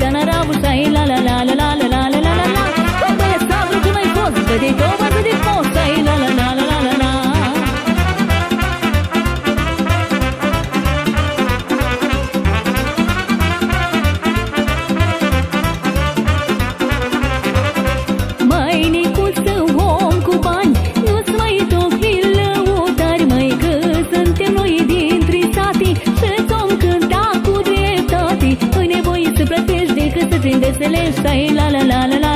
ಜನರ Celeste, la la la la la.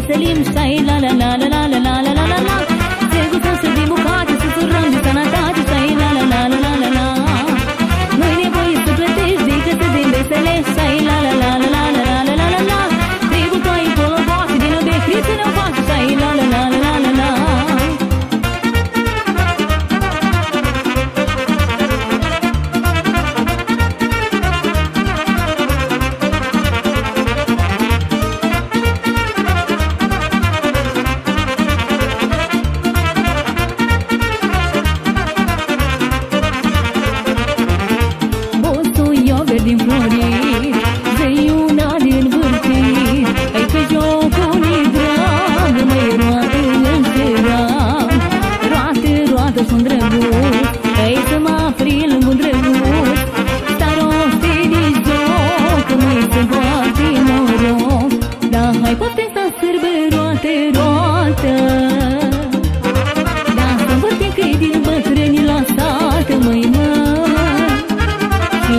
veselim Sai la la la la la la la la la la Sve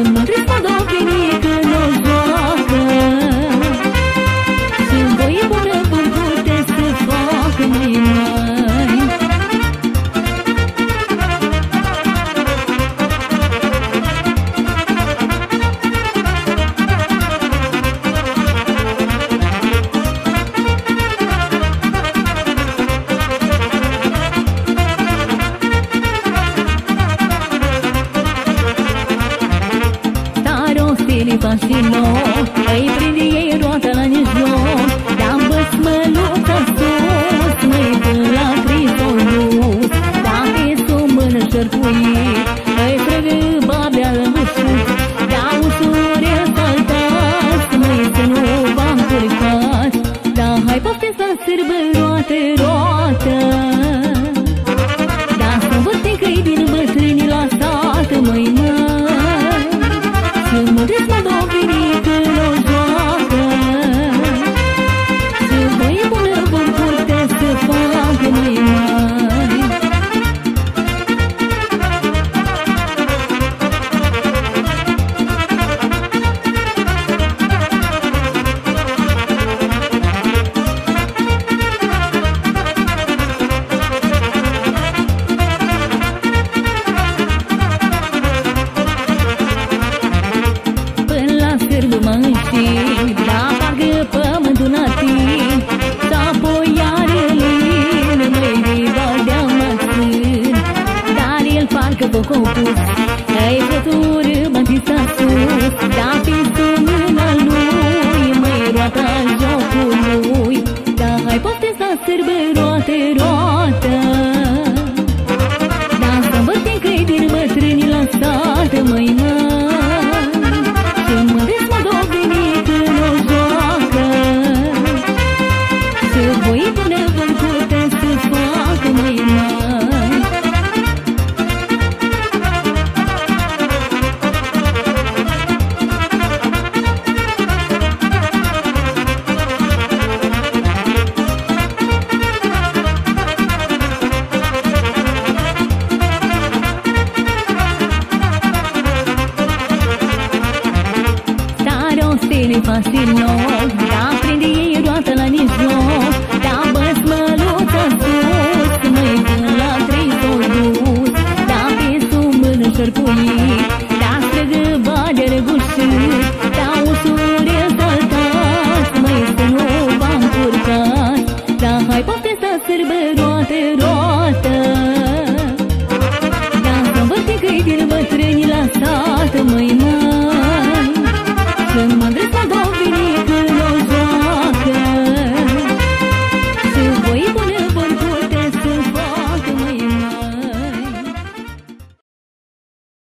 眠るほど。pasilo Ei prinde ei roata la nizio Dar băsmălu Give my dog. că vă compus Ai flături, m-am pisat sus Da, pins în mâna lui Măi, roata jocului. Da, hai, poate să sârbă roate, roate. Vasilio Da, prinde ei roată la nisio Da, băs măluță la trei s-o dus Da, pe sub